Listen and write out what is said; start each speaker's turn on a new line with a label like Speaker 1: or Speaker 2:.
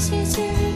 Speaker 1: 谢谢。